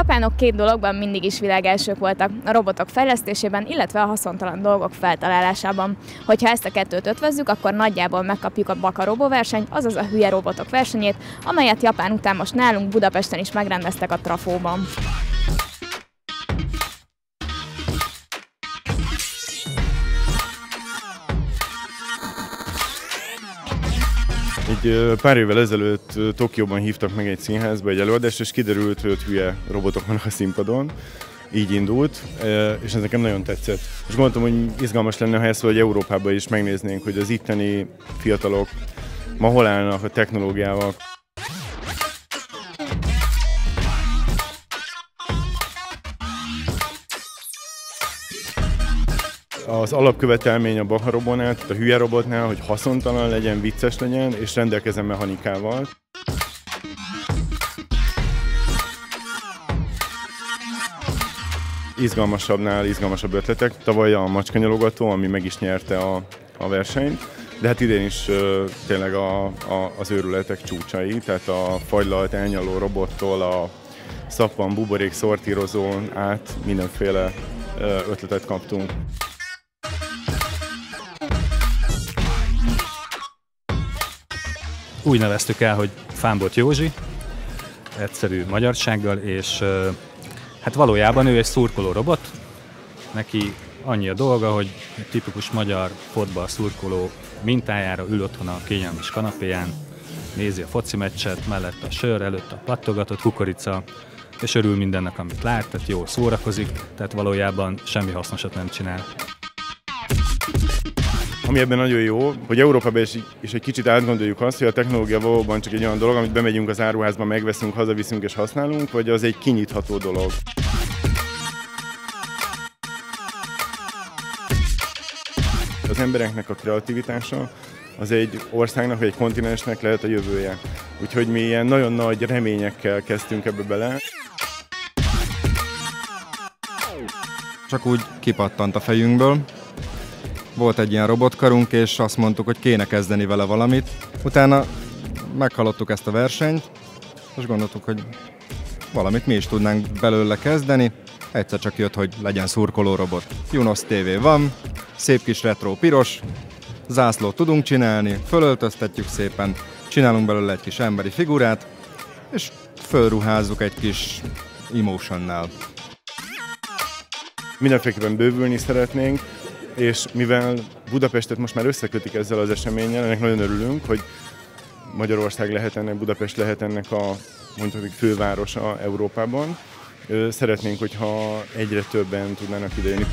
japánok két dologban mindig is világelsők voltak, a robotok fejlesztésében, illetve a haszontalan dolgok feltalálásában. Hogyha ezt a kettőt ötvezzük, akkor nagyjából megkapjuk a Baka Robo verseny, azaz a hülye robotok versenyét, amelyet Japán után most nálunk Budapesten is megrendeztek a Trafóban. Egy pár évvel ezelőtt Tokióban hívtak meg egy színházba egy előadást, és kiderült, hogy hülye robotok vannak a színpadon. Így indult, és ez nekem nagyon tetszett. És gondoltam, hogy izgalmas lenne, ha ezt vagy Európában is megnéznénk, hogy az itteni fiatalok ma hol állnak a technológiával. Az alapkövetelmény a Baha robotnál, tehát a hülye robotnál, hogy haszontalan legyen, vicces legyen, és rendelkezzen mechanikával. Izgalmasabbnál izgalmasabb ötletek. Tavaly a macskanyalogató, ami meg is nyerte a, a versenyt, de hát idén is uh, tényleg a, a, az őrületek csúcsai, tehát a fagylalt elnyaló robottól a szappan, buborék, szortírozón át mindenféle ötletet kaptunk. Úgy neveztük el, hogy Fámbot Józsi, egyszerű magyarsággal, és hát valójában ő egy szurkoló robot, neki annyi a dolga, hogy egy tipikus magyar fotball szurkoló mintájára ül otthon a kényelmes kanapéján, nézi a foci meccset, mellett a sör, előtt a pattogatott kukorica, és örül mindennek, amit lát, tehát jól szórakozik, tehát valójában semmi hasznosat nem csinál. Ami ebben nagyon jó, hogy Európában is, is egy kicsit átgondoljuk azt, hogy a technológia valóban csak egy olyan dolog, amit bemegyünk az áruházba, megveszünk, hazaviszünk és használunk, vagy az egy kinyitható dolog. Az embereknek a kreativitása az egy országnak vagy egy kontinensnek lehet a jövője. Úgyhogy mi ilyen nagyon nagy reményekkel kezdtünk ebbe bele. Csak úgy kipattant a fejünkből, volt egy ilyen robotkarunk, és azt mondtuk, hogy kéne kezdeni vele valamit. Utána meghallottuk ezt a versenyt, és gondoltuk, hogy valamit mi is tudnánk belőle kezdeni. Egyszer csak jött, hogy legyen szurkoló robot. Junos TV van, szép kis retro piros, zászlót tudunk csinálni, fölöltöztetjük szépen, csinálunk belőle egy kis emberi figurát, és fölruházzuk egy kis emotionnál. Mindenféleképpen bővülni szeretnénk, és mivel Budapestet most már összekötik ezzel az eseménnyel, ennek nagyon örülünk, hogy Magyarország lehet ennek, Budapest lehet ennek a mondjuk fővárosa Európában. Szeretnénk, hogyha egyre többen tudnának idejönni.